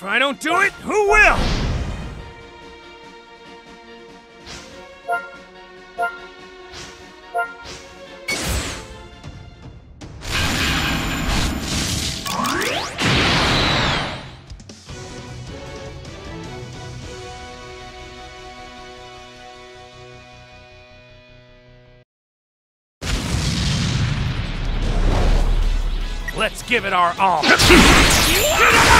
If I don't do it, who will? Let's give it our all.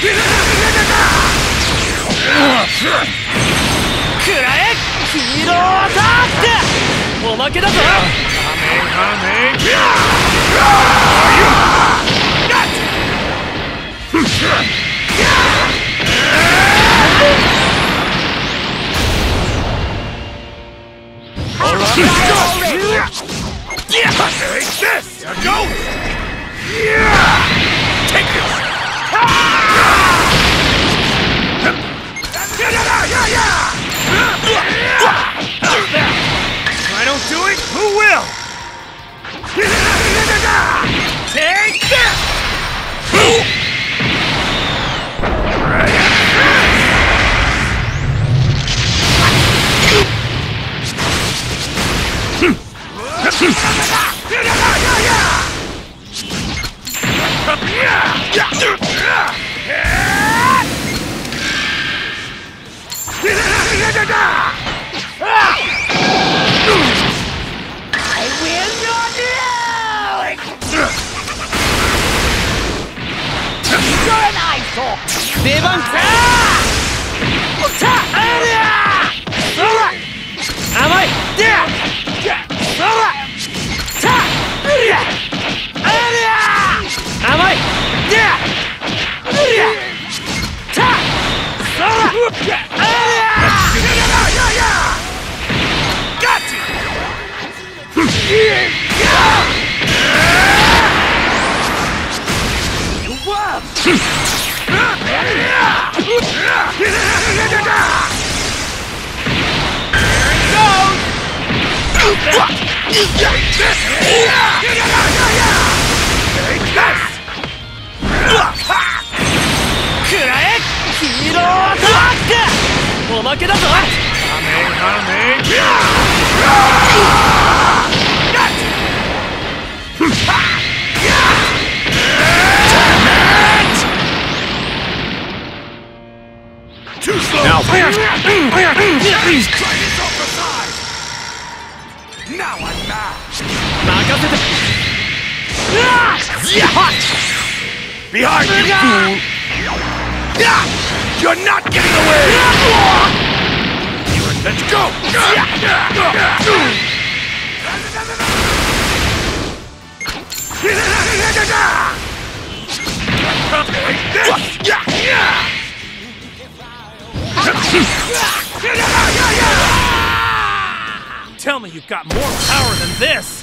おまけだぞ I don't do it, who will? This! 出番来た Look at! Got you! get this? goes! Here it goes! おまけだぞ Too slow! Now, Try this off the side! Now I'm mad! 任せて Behind you, fool! You're not getting away! Let's go! Tell me you've got more power than this!